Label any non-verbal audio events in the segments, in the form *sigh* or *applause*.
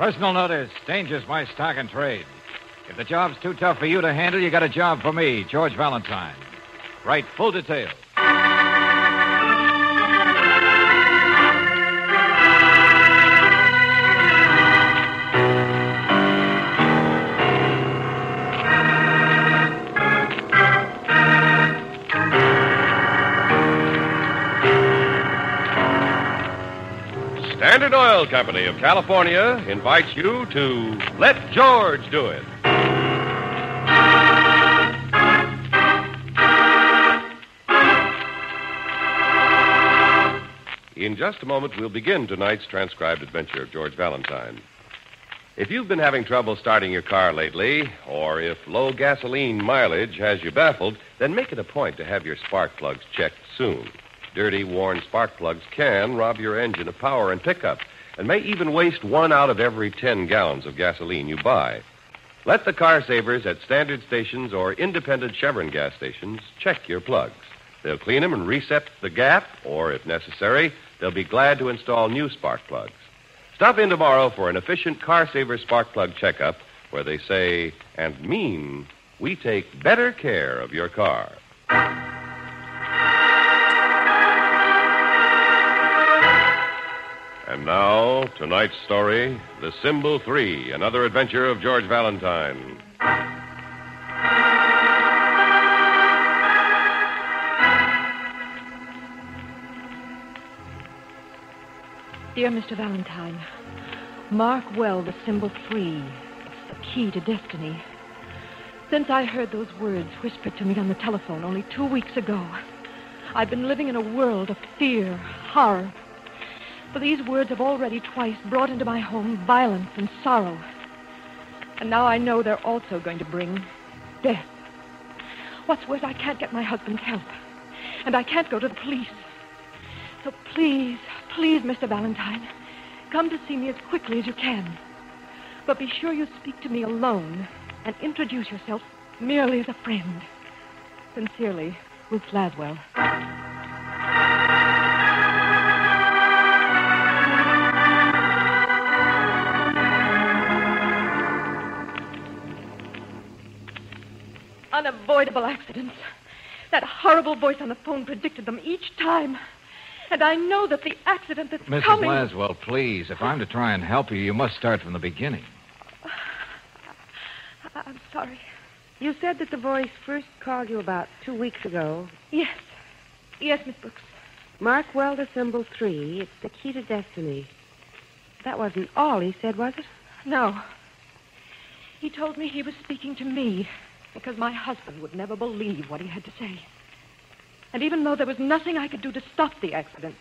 Personal notice. Danger's my stock and trade. If the job's too tough for you to handle, you got a job for me, George Valentine. Write full details. Company of California invites you to Let George Do It. In just a moment, we'll begin tonight's transcribed adventure of George Valentine. If you've been having trouble starting your car lately, or if low gasoline mileage has you baffled, then make it a point to have your spark plugs checked soon. Dirty, worn spark plugs can rob your engine of power and pickup, and may even waste one out of every 10 gallons of gasoline you buy. Let the car savers at standard stations or independent Chevron gas stations check your plugs. They'll clean them and reset the gap, or if necessary, they'll be glad to install new spark plugs. Stop in tomorrow for an efficient car saver spark plug checkup where they say and mean we take better care of your car. And now, tonight's story The Symbol Three, another adventure of George Valentine. Dear Mr. Valentine, mark well the symbol three. It's the key to destiny. Since I heard those words whispered to me on the telephone only two weeks ago, I've been living in a world of fear, horror. For these words have already twice brought into my home violence and sorrow. And now I know they're also going to bring death. What's worse, I can't get my husband's help. And I can't go to the police. So please, please, Mr. Valentine, come to see me as quickly as you can. But be sure you speak to me alone and introduce yourself merely as a friend. Sincerely, Ruth Laswell. Unavoidable accidents. That horrible voice on the phone predicted them each time. And I know that the accident that's Mrs. coming. Laswell, please, if I'm to try and help you, you must start from the beginning. *sighs* I- I'm sorry. You said that the voice first called you about two weeks ago. Yes. Yes, Miss Brooks. Mark well the symbol three. It's the key to destiny. That wasn't all he said, was it? No. He told me he was speaking to me because my husband would never believe what he had to say. And even though there was nothing I could do to stop the accident,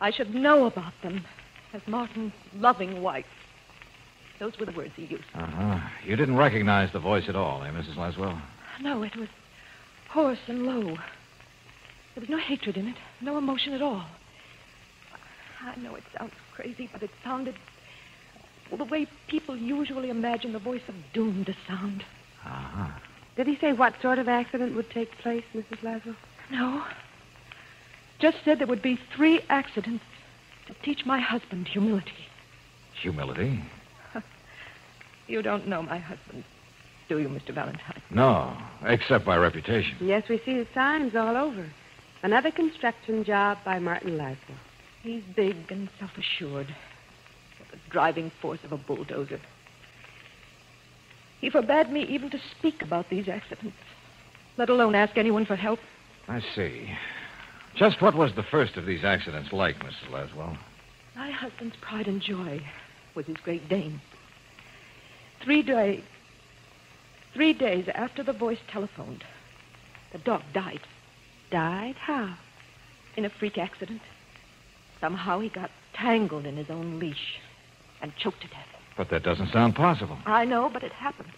I should know about them as Martin's loving wife. Those were the words he used. Uh huh. You didn't recognize the voice at all, eh, Mrs. Laswell? No, it was hoarse and low. There was no hatred in it, no emotion at all. I know it sounds crazy, but it sounded well, the way people usually imagine the voice of doom to sound. Huh. Did he say what sort of accident would take place, Mrs. Laswell? No. Just said there would be three accidents to teach my husband humility. Humility? *laughs* You don't know my husband, do you, Mr. Valentine? No, except by reputation. Yes, we see the signs all over. Another construction job by Martin Laswell. He's big and self assured, the driving force of a bulldozer. He forbade me even to speak about these accidents, let alone ask anyone for help. I see. Just what was the first of these accidents like, Mrs. Laswell? My husband's pride and joy was his Great Dane. Three days, three days after the voice telephoned, the dog died Died? How? in a freak accident. Somehow he got tangled in his own leash and choked to death. But that doesn't sound possible. I know, but it happened.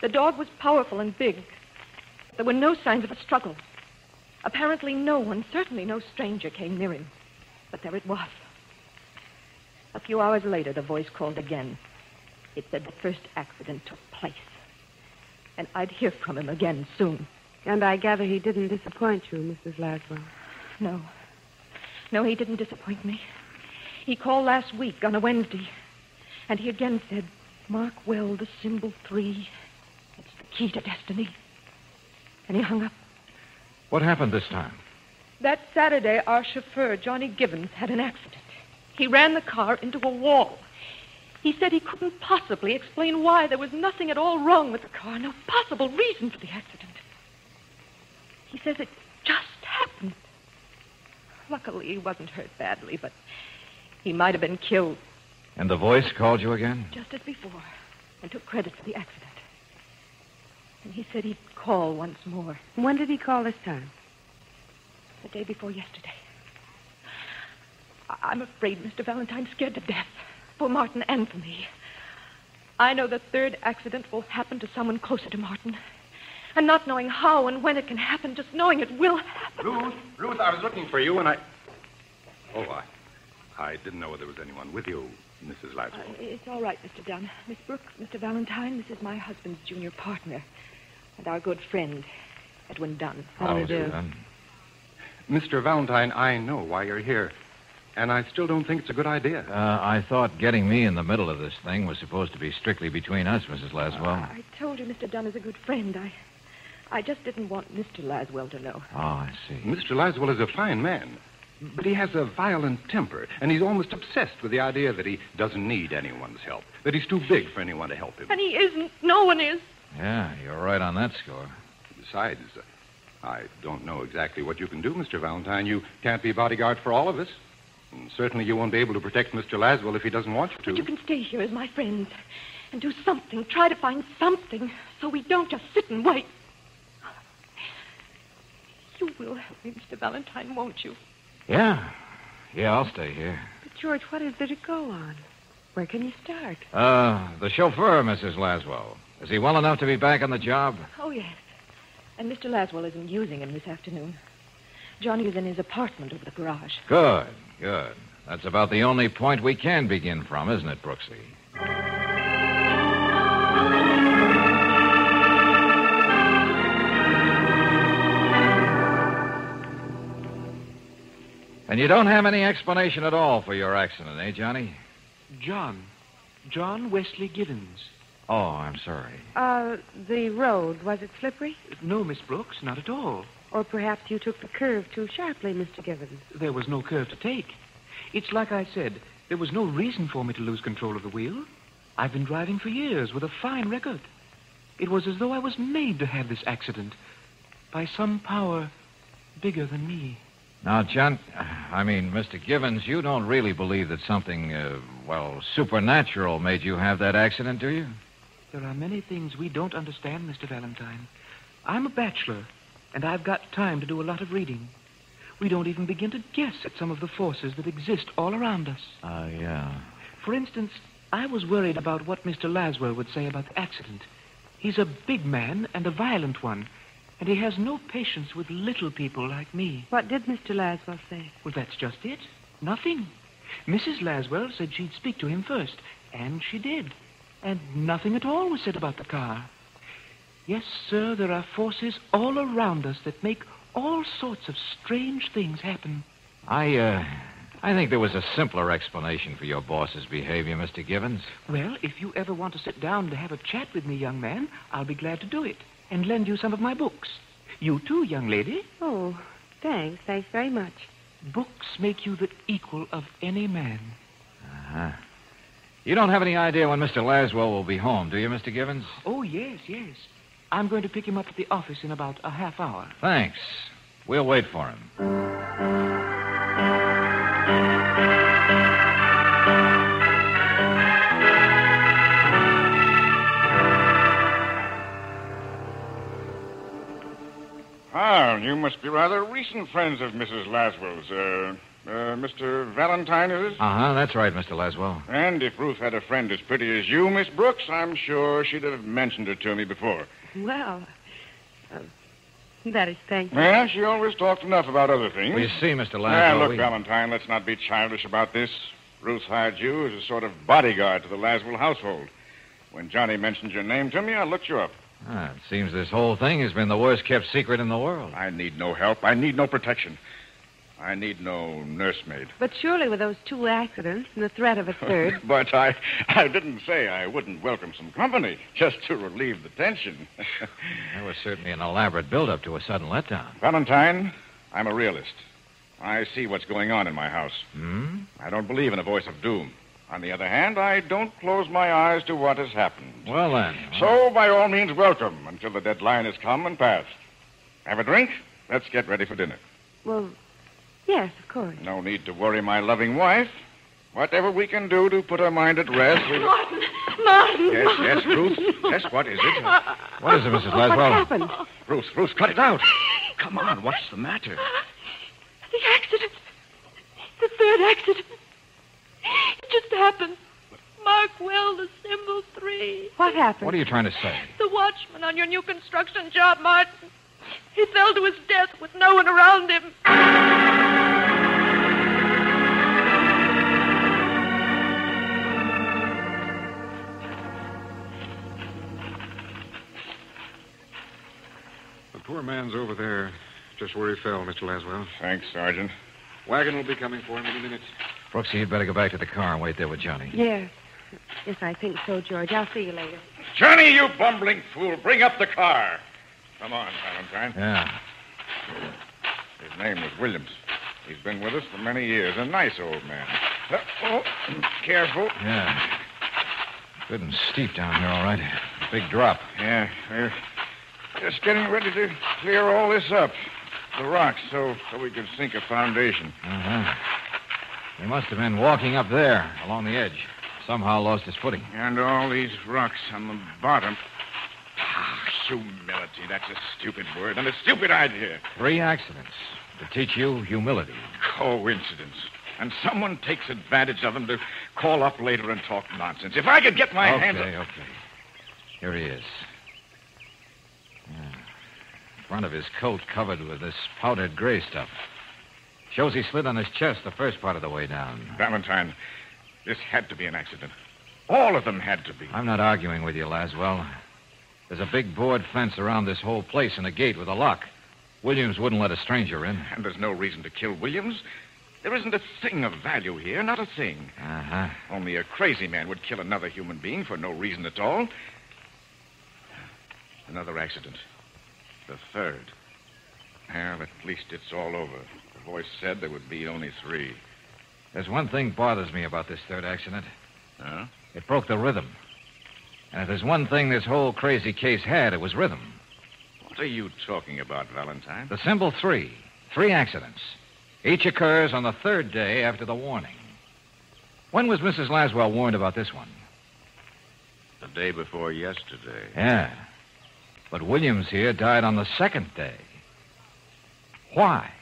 The dog was powerful and big. There were no signs of a struggle. Apparently, no one, certainly no stranger, came near him. But there it was. A few hours later, the voice called again. It said the first accident took place. And I'd hear from him again soon. And I gather he didn't disappoint you, Mrs. Laswell. No. No, he didn't disappoint me. He called last week on a Wednesday. And he again said, Mark well the symbol three. It's the key to destiny. And he hung up. What happened this time? That Saturday, our chauffeur, Johnny Givens, had an accident. He ran the car into a wall. He said he couldn't possibly explain why there was nothing at all wrong with the car, no possible reason for the accident. He says it just happened. Luckily, he wasn't hurt badly, but he might have been killed And the voice called you again? just as before and took credit for the accident. And he said he'd call once more When did he call this time? the day before yesterday. I- I'm afraid Mr. Valentine's scared to death for Martin and for me. I know the third accident will happen to someone closer to Martin. And not knowing how and when it can happen, just knowing it will happen. Ruth, Ruth, I was looking for you, and I. Oh, I. I didn't know whether there was anyone with you, Mrs. Uh, Laswell. it's all right, Mr. Dunn. Miss Brooks, Mr. Valentine, this is my husband's junior partner and our good friend, Edwin Dunn. How do you How's it do? done? Mr. Valentine, I know why you're here, and I still don't think it's a good idea. Uh, I thought getting me in the middle of this thing was supposed to be strictly between us, Mrs. Laswell. I told you Mr. Dunn is a good friend. I, I just didn't want Mr. Laswell to know. oh, I see. Mr. Laswell is a fine man, but he has a violent temper, and he's almost obsessed with the idea that he doesn't need anyone's help, that he's too big for anyone to help him. And he isn't. No one is. Yeah, you're right on that score. Besides, uh, I don't know exactly what you can do, Mr. Valentine. You can't be bodyguard for all of us. And certainly you won't be able to protect Mr. Laswell if he doesn't want you to. But you can stay here as my friend and do something. Try to find something so we don't just sit and wait. You will help me, Mr. Valentine, won't you? Yeah. Yeah, I'll stay here. But, George, what is there to go on? Where can you start? Uh, the chauffeur, Mrs. Laswell. Is he well enough to be back on the job? Oh, yes. And Mr. Laswell isn't using him this afternoon. Johnny is in his apartment over the garage. Good, good. That's about the only point we can begin from, isn't it, Brooksy? And you don't have any explanation at all for your accident, eh, Johnny? John. John Wesley Givens. Oh, I'm sorry. Uh, the road, was it slippery? No, Miss Brooks, not at all. Or perhaps you took the curve too sharply, Mr. Givens. There was no curve to take. It's like I said, there was no reason for me to lose control of the wheel. I've been driving for years with a fine record. It was as though I was made to have this accident by some power bigger than me. Now, John, I mean, Mr. Givens, you don't really believe that something, uh, well, supernatural made you have that accident, do you? There are many things we don't understand, Mr. Valentine. I'm a bachelor, and I've got time to do a lot of reading. We don't even begin to guess at some of the forces that exist all around us. Uh, yeah. For instance, I was worried about what Mr. Laswell would say about the accident. He's a big man and a violent one, and he has no patience with little people like me. What did Mr. Laswell say? Well, that's just it. Nothing. Mrs. Laswell said she'd speak to him first, and she did. And nothing at all was said about the car. Yes, sir, there are forces all around us that make all sorts of strange things happen. I, uh, I think there was a simpler explanation for your boss's behavior, Mr. Givens. Well, if you ever want to sit down to have a chat with me, young man, I'll be glad to do it and lend you some of my books. You too, young lady. Oh, thanks. Thanks very much. Books make you the equal of any man. Uh-huh. You don't have any idea when Mr. Laswell will be home, do you, Mr. Givens? Oh, yes, yes. I'm going to pick him up at the office in about a half hour. Thanks. We'll wait for him. You must be rather recent friends of Mrs. Laswell's. Uh, uh, Mr. Valentine, is it? Uh huh. That's right, Mr. Laswell. And if Ruth had a friend as pretty as you, Miss Brooks, I'm sure she'd have mentioned her to me before. Well, uh, that is thank you. Well, she always talked enough about other things. Well, you see, Mr. Ah, Laswell. look, we- Valentine, let's not be childish about this. Ruth hired you as a sort of bodyguard to the Laswell household. When Johnny mentioned your name to me, I looked you up. Ah, it seems this whole thing has been the worst kept secret in the world. I need no help. I need no protection. I need no nursemaid. But surely with those two accidents and the threat of a *laughs* third. but I, I didn't say I wouldn't welcome some company, just to relieve the tension. *laughs* That was certainly an elaborate build-up to a sudden letdown. Valentine, I'm a realist. I see what's going on in my house. Hmm? I don't believe in a voice of doom. On the other hand, I don't close my eyes to what has happened. Well, then. So, by all means, welcome until the deadline has come and passed. Have a drink? Let's get ready for dinner. Well, yes, of course. No need to worry my loving wife. Whatever we can do to put her mind at rest, we... Martin! Martin! Yes, yes, Ruth. Yes, what is it? What is it, Mrs. Laswell? What Laswell? happened? Ruth, Ruth, cut it out. Come on, what's the matter? The accident. The third accident. It just happened. Mark well the symbol three. What happened? What are you trying to say? The watchman on your new construction job, Martin. He fell to his death with no one around him. The poor man's over there, just where he fell, Mr. Laswell. Thanks, Sergeant. Wagon will be coming for him in a minute. Brooksy, you'd better go back to the car and wait there with Johnny. Yes. Yes, I think so, George. I'll see you later. Johnny, you bumbling fool, bring up the car. Come on, Valentine. Yeah. His name was Williams. He's been with us for many years. A nice old man. Uh, oh, careful. Yeah. Good and steep down here, all right. Big drop. Yeah, we're just getting ready to clear all this up. The rocks, so so we can sink a foundation. Uh-huh. He must have been walking up there, along the edge. Somehow lost his footing. And all these rocks on the bottom. Ah, humility. That's a stupid word and a stupid idea. Three accidents to teach you humility. Coincidence. And someone takes advantage of them to call up later and talk nonsense. If I could get my okay, hands on... okay. Here he is. Yeah. Front of his coat covered with this powdered gray stuff. Shows he slid on his chest the first part of the way down. Valentine, this had to be an accident. All of them had to be. I'm not arguing with you, Laswell. There's a big board fence around this whole place and a gate with a lock. Williams wouldn't let a stranger in. And there's no reason to kill Williams. There isn't a thing of value here, not a thing. Uh huh. Only a crazy man would kill another human being for no reason at all. Another accident. The third. Well, at least it's all over. Voice said there would be only three. There's one thing bothers me about this third accident. Huh? It broke the rhythm. And if there's one thing this whole crazy case had, it was rhythm. What are you talking about, Valentine? The symbol three. Three accidents. Each occurs on the third day after the warning. When was Mrs. Laswell warned about this one? The day before yesterday. Yeah. But Williams here died on the second day. Why?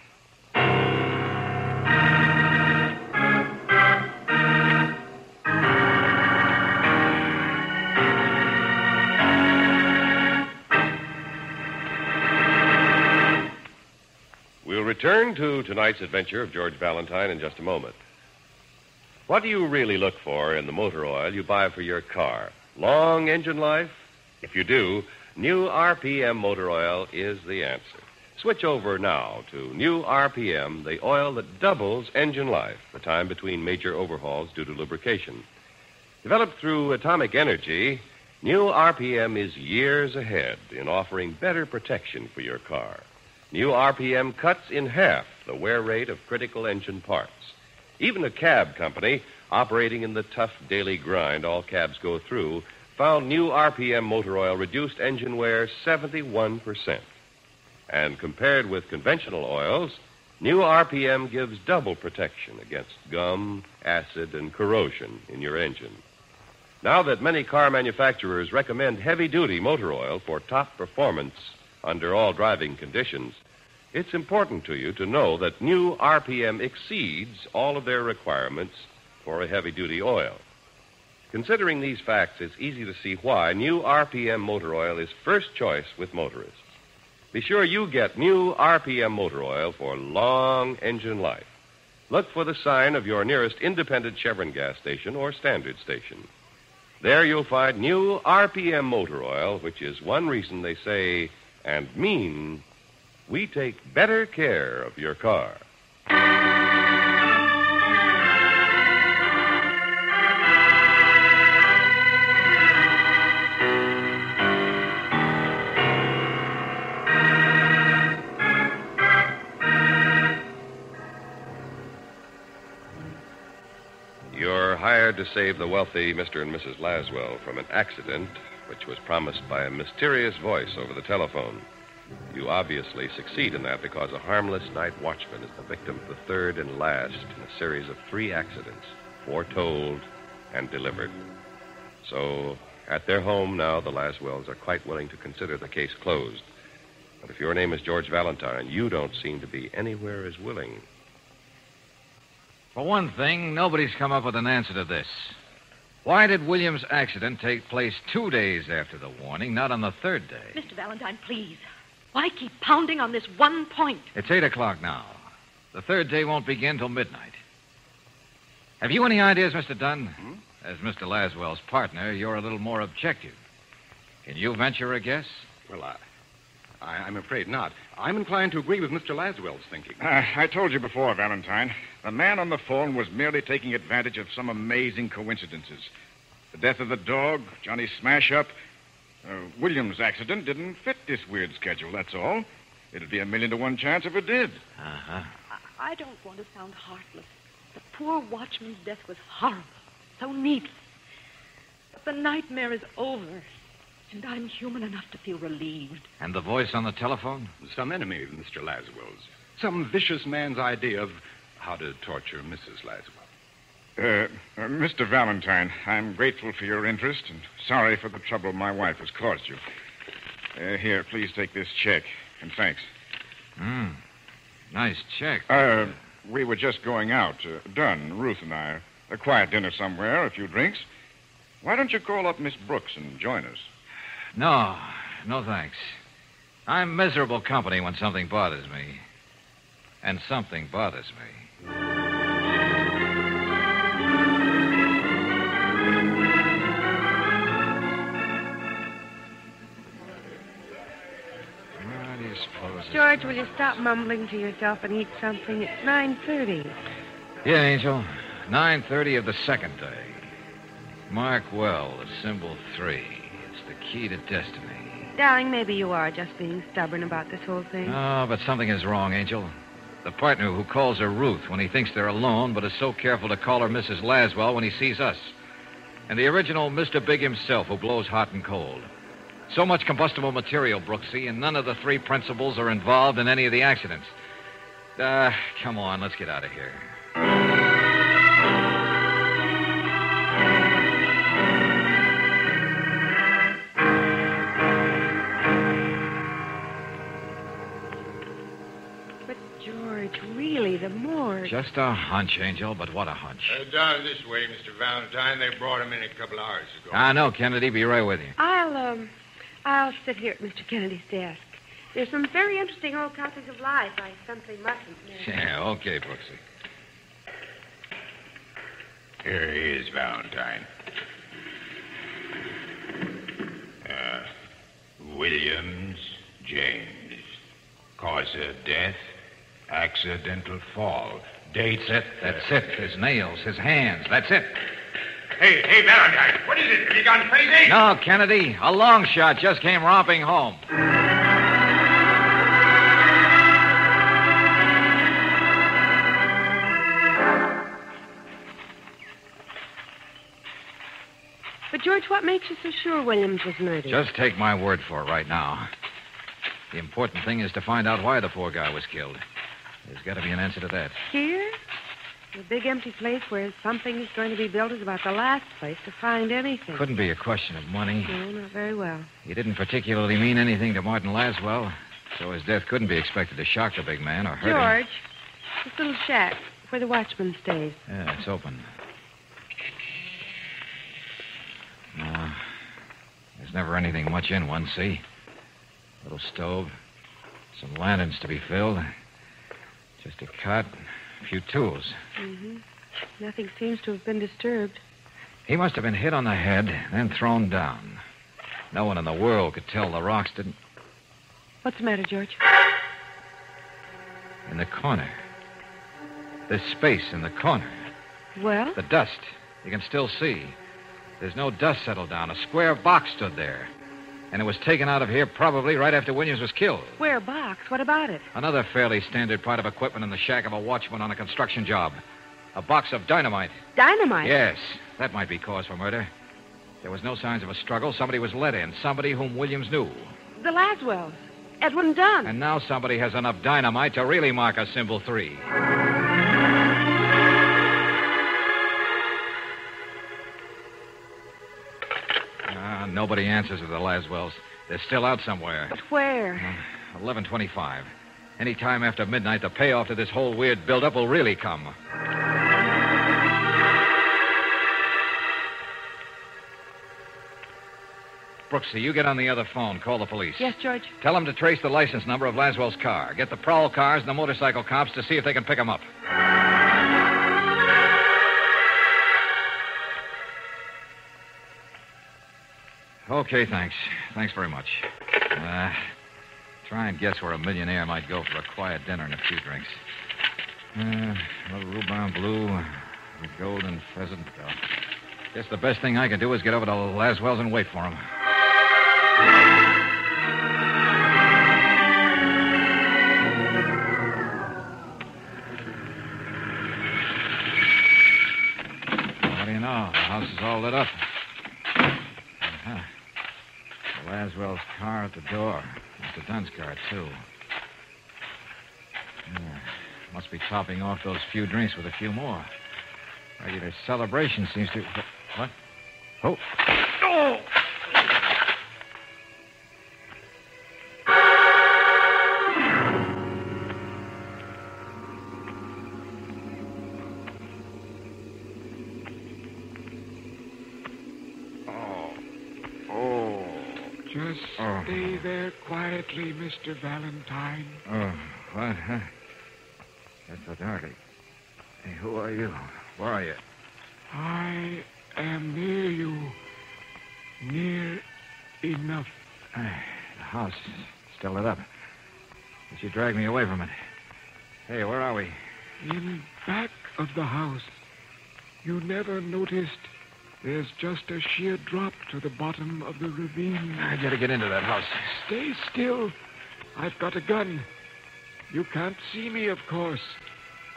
Return to tonight's adventure of George Valentine in just a moment. What do you really look for in the motor oil you buy for your car? Long engine life? If you do, new RPM motor oil is the answer. Switch over now to new RPM, the oil that doubles engine life, the time between major overhauls due to lubrication. Developed through atomic energy, new RPM is years ahead in offering better protection for your car. New RPM cuts in half the wear rate of critical engine parts. Even a cab company operating in the tough daily grind all cabs go through found new RPM motor oil reduced engine wear 71%. And compared with conventional oils, new RPM gives double protection against gum, acid, and corrosion in your engine. Now that many car manufacturers recommend heavy duty motor oil for top performance under all driving conditions, it's important to you to know that new RPM exceeds all of their requirements for a heavy duty oil. Considering these facts, it's easy to see why new RPM motor oil is first choice with motorists. Be sure you get new RPM motor oil for long engine life. Look for the sign of your nearest independent Chevron gas station or standard station. There you'll find new RPM motor oil, which is one reason they say and mean we take better care of your car. You're hired to save the wealthy Mr. and Mrs. Laswell from an accident which was promised by a mysterious voice over the telephone. You obviously succeed in that because a harmless night watchman is the victim of the third and last in a series of three accidents, foretold and delivered. So, at their home now, the Laswells are quite willing to consider the case closed. But if your name is George Valentine, you don't seem to be anywhere as willing. For one thing, nobody's come up with an answer to this. Why did William's accident take place two days after the warning, not on the third day? Mr. Valentine, please. Why keep pounding on this one point? It's eight o'clock now. The third day won't begin till midnight. Have you any ideas, Mr. Dunn? As Mr. Laswell's partner, you're a little more objective. Can you venture a guess? Well, I, I, I'm afraid not. I'm inclined to agree with Mr. Laswell's thinking. Uh, I told you before, Valentine. The man on the phone was merely taking advantage of some amazing coincidences. The death of the dog, Johnny's smash up, uh, William's accident didn't fit this weird schedule, that's all. It'd be a million to one chance if it did. Uh huh. I, I don't want to sound heartless. The poor watchman's death was horrible, so needless. But the nightmare is over, and I'm human enough to feel relieved. And the voice on the telephone? Some enemy of Mr. Laswell's. Some vicious man's idea of how to torture Mrs. Laswell. Uh, uh, Mr. Valentine, I'm grateful for your interest and sorry for the trouble my wife has caused you. Uh, here, please take this check, and thanks. Hmm. Nice check. Uh, we were just going out. Uh, Dunn, Ruth, and I. A quiet dinner somewhere, a few drinks. Why don't you call up Miss Brooks and join us? No, no thanks. I'm miserable company when something bothers me. And something bothers me. George, will you stop mumbling to yourself and eat something? It's 9.30. Yeah, Angel. 9.30 of the second day. Mark well, the symbol three. It's the key to destiny. Darling, maybe you are just being stubborn about this whole thing. Oh, but something is wrong, Angel. The partner who calls her Ruth when he thinks they're alone, but is so careful to call her Mrs. Laswell when he sees us. And the original Mr. Big himself who blows hot and cold. So much combustible material, Brooksy, and none of the three principals are involved in any of the accidents. Uh, come on, let's get out of here. But, George, really, the morgue. Just a hunch, Angel, but what a hunch. Uh, down this way, Mr. Valentine. They brought him in a couple hours ago. I know, Kennedy. Be right with you. I'll, um, I'll sit here at Mr. Kennedy's desk. There's some very interesting old copies of Life I simply mustn't miss. Yeah, okay, Brooksy. Here he is, Valentine. Uh, Williams James. Cause of death, accidental fall. Dates That's it. That's it. His nails, his hands. That's it. Hey, hey, Valentine, what is it? Have you gone crazy? No, Kennedy. A long shot just came romping home. But, George, what makes you so sure Williams was murdered? Just take my word for it right now. The important thing is to find out why the poor guy was killed. There's got to be an answer to that. Here? The big empty place where something is going to be built is about the last place to find anything. Couldn't be a question of money. No, not very well. He didn't particularly mean anything to Martin Laswell, so his death couldn't be expected to shock the big man or hurt him. George, this little shack where the watchman stays. Yeah, it's open. No, there's never anything much in one, see? Little stove, some lanterns to be filled, just a cot, a few tools. Mm-hmm. Nothing seems to have been disturbed. He must have been hit on the head, then thrown down. No one in the world could tell the rocks didn't. What's the matter, George? In the corner, This space in the corner. Well, The dust. You can still see. There's no dust settled down. A square box stood there. And it was taken out of here probably right after Williams was killed. Where box. What about it? Another fairly standard part of equipment in the shack of a watchman on a construction job. A box of dynamite. Dynamite. Yes, that might be cause for murder. There was no signs of a struggle. Somebody was let in. Somebody whom Williams knew. The Laswells. Edwin Dunn. And now somebody has enough dynamite to really mark a symbol three. Nobody answers at the Laswells. They're still out somewhere. But where? Uh, 1125. Any time after midnight, the payoff to this whole weird buildup will really come. Brooksy, you get on the other phone. Call the police. Yes, George. Tell them to trace the license number of Laswell's car. Get the prowl cars and the motorcycle cops to see if they can pick him up. Okay, thanks. Thanks very much. Uh, try and guess where a millionaire might go for a quiet dinner and a few drinks. Uh, a little rhubarb blue, a golden pheasant. Uh, guess the best thing I can do is get over to Laswell's and wait for him. What do you know? The house is all lit up. Uh-huh. Laswell's car at the door. Mr. Dunn's car, too. Yeah. Must be topping off those few drinks with a few more. Regular celebration seems to. What? Oh! Oh. Mr. Valentine. Oh, what? Huh? That's so dark. Hey, who are you? Where are you? I am near you. Near enough. The house is still lit up. But you dragged me away from it. Hey, where are we? In back of the house. You never noticed there's just a sheer drop to the bottom of the ravine. I gotta get into that house. Stay still. I've got a gun. You can't see me, of course,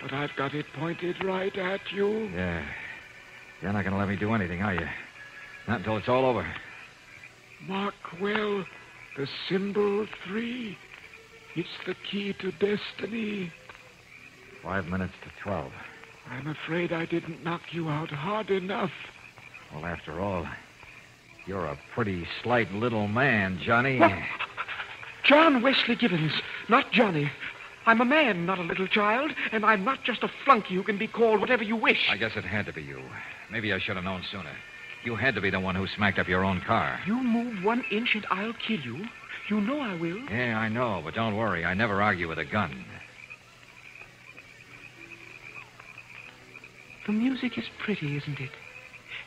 but I've got it pointed right at you. Yeah. You're not gonna let me do anything, are you? Not until it's all over. Mark well the symbol three. It's the key to destiny. Five minutes to twelve. I'm afraid I didn't knock you out hard enough. Well, after all, you're a pretty slight little man, Johnny. John Wesley Givens, not Johnny. I'm a man, not a little child, and I'm not just a flunky who can be called whatever you wish. I guess it had to be you. Maybe I should have known sooner. You had to be the one who smacked up your own car. You move one inch and I'll kill you. You know I will. Yeah, I know, but don't worry. I never argue with a gun. The music is pretty, isn't it?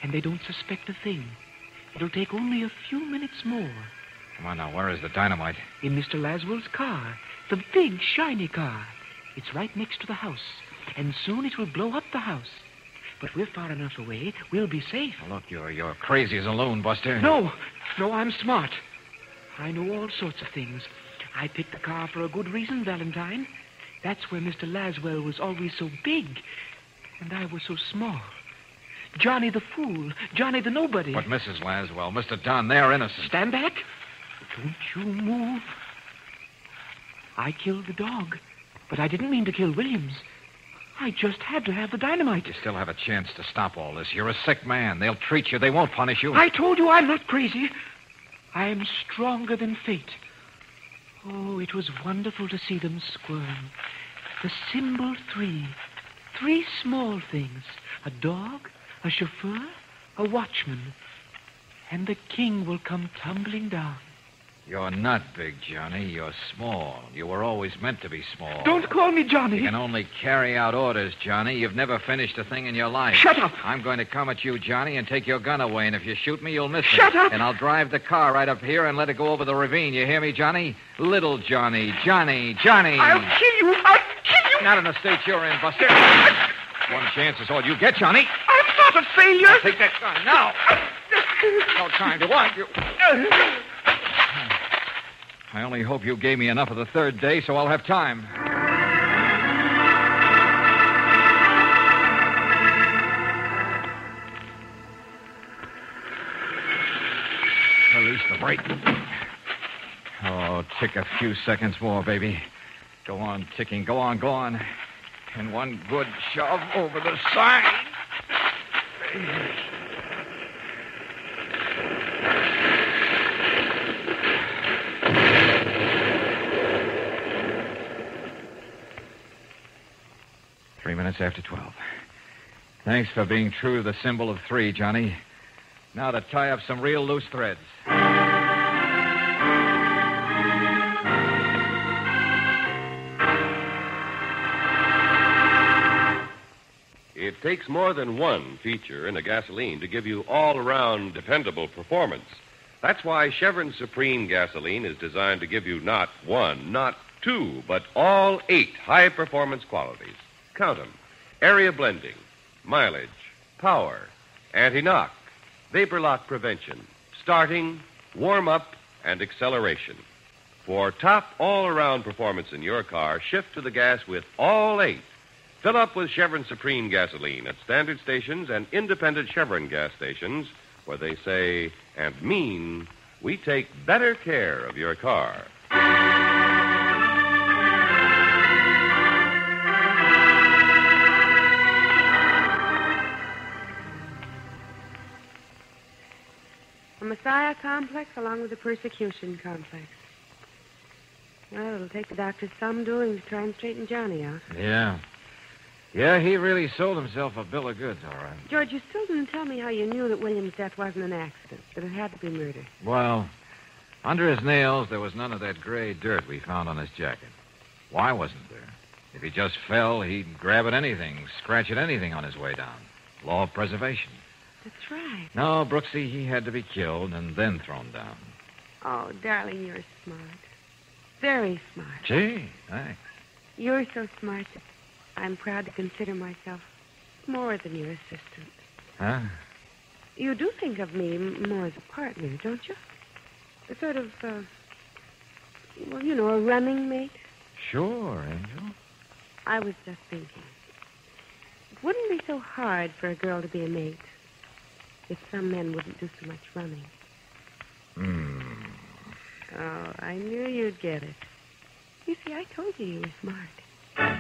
And they don't suspect a thing. It'll take only a few minutes more. Come on now, where is the dynamite? In Mr. Laswell's car. The big, shiny car. It's right next to the house. And soon it will blow up the house. But we're far enough away, we'll be safe. Now, look, you're you're crazy as a loon, Buster. No, no, I'm smart. I know all sorts of things. I picked the car for a good reason, Valentine. That's where Mr. Laswell was always so big, and I was so small. Johnny the fool, Johnny the nobody. But Mrs. Laswell, Mr. Dunn, they're innocent. Stand back. Don't you move. I killed the dog, but I didn't mean to kill Williams. I just had to have the dynamite. You still have a chance to stop all this. You're a sick man. They'll treat you. They won't punish you. I told you I'm not crazy. I am stronger than fate. Oh, it was wonderful to see them squirm. The symbol three. Three small things a dog, a chauffeur, a watchman. And the king will come tumbling down. You're not big, Johnny. You're small. You were always meant to be small. Don't call me Johnny. You can only carry out orders, Johnny. You've never finished a thing in your life. Shut up. I'm going to come at you, Johnny, and take your gun away. And if you shoot me, you'll miss me. Shut up. And I'll drive the car right up here and let it go over the ravine. You hear me, Johnny? Little Johnny. Johnny. Johnny. I'll kill you. I'll kill you. Not in the state you're in, Buster. One chance is all you get, Johnny. I'm not a failure. Now take that gun now. No time to argue. I only hope you gave me enough of the third day so I'll have time. Release the brake. Oh, tick a few seconds more, baby. Go on ticking. Go on, go on. And one good shove over the side. Three minutes after 12. Thanks for being true to the symbol of three, Johnny. Now to tie up some real loose threads. It takes more than one feature in a gasoline to give you all around dependable performance. That's why Chevron Supreme gasoline is designed to give you not one, not two, but all eight high performance qualities. Count 'em: area blending, mileage, power, anti knock, vapor lock prevention, starting, warm up, and acceleration. For top all around performance in your car, shift to the gas with all eight. Fill up with Chevron Supreme gasoline at standard stations and independent Chevron gas stations where they say and mean we take better care of your car. Messiah complex along with the persecution complex. Well, it'll take the doctor some doing to try and straighten Johnny out. Yeah. Yeah, he really sold himself a bill of goods, all right. George, you still didn't tell me how you knew that William's death wasn't an accident, that it had to be murder. Well, under his nails, there was none of that gray dirt we found on his jacket. Why wasn't there? If he just fell, he'd grab at anything, scratch at anything on his way down. Law of preservation. That's right. No, Brooksy, he had to be killed and then thrown down. Oh, darling, you're smart. Very smart. Gee, thanks. You're so smart that I'm proud to consider myself more than your assistant. Huh? You do think of me more as a partner, don't you? A sort of, uh, well, you know, a running mate. Sure, Angel. I was just thinking. It wouldn't be so hard for a girl to be a mate if some men wouldn't do so much running. Hmm. Oh, I knew you'd get it. You see, I told you you were smart.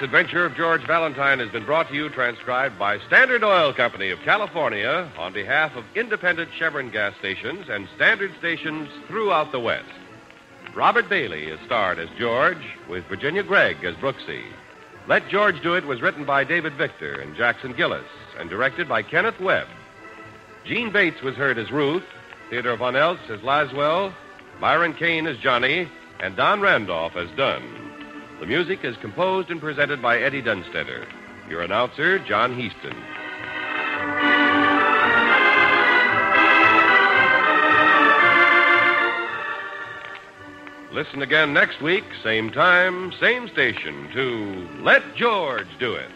Tonight's adventure of George Valentine has been brought to you, transcribed by Standard Oil Company of California on behalf of independent Chevron gas stations and standard stations throughout the West. Robert Bailey is starred as George, with Virginia Gregg as Brooksy. Let George Do It was written by David Victor and Jackson Gillis and directed by Kenneth Webb. Jeanne Bates was heard as Ruth, Theodore Von Eltz as Laswell, Byron Kane as Johnny, and Don Randolph as Dunn. The music is composed and presented by Eddie Dunstedter. Your announcer, John Heistand. Listen again next week, same time, same station, to Let George Do It.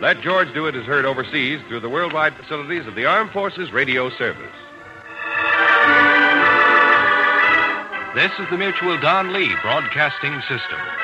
Let George Do It is heard overseas through the worldwide facilities of the Armed Forces Radio Service. This is the Mutual Don Lee Broadcasting System.